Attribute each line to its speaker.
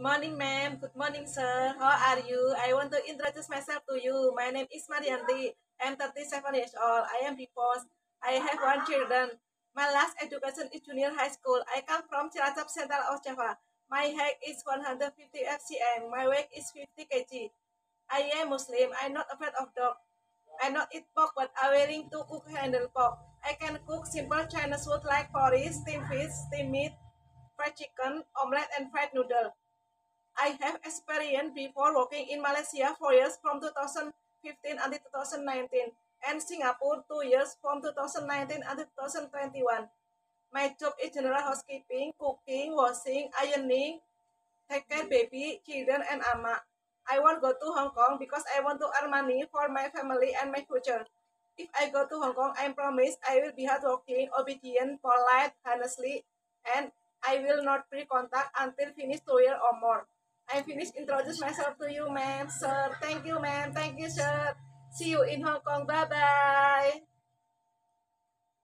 Speaker 1: Good morning, ma'am. Good morning, sir. How are you? I want to introduce myself to you. My name is Marianti. I'm 37 years old. I am divorced. I have one children. My last education is junior high school. I come from Cilacap, Central of Java. My height is 150 FCM. My weight is 50 kg. I am Muslim. I'm not afraid of dog. I not eat pork, but I'm willing to cook handle pork. I can cook simple Chinese food like porridge, steamed fish, steamed meat, fried chicken, omelette, and fried noodle. I have experience before working in Malaysia for years from 2015 until 2019 and Singapore two years from 2019 until 2021. My job is general housekeeping, cooking, washing, ironing, take care baby, children, and ama. I want go to Hong Kong because I want to earn money for my family and my future. If I go to Hong Kong, I promise I will be hardworking, obedient, polite, honestly, and I will not break contact until finish two year or more. I finish introduce myself to you, ma'am, sir. Thank you, ma'am. Thank you, sir. See you in Hong Kong. Bye bye.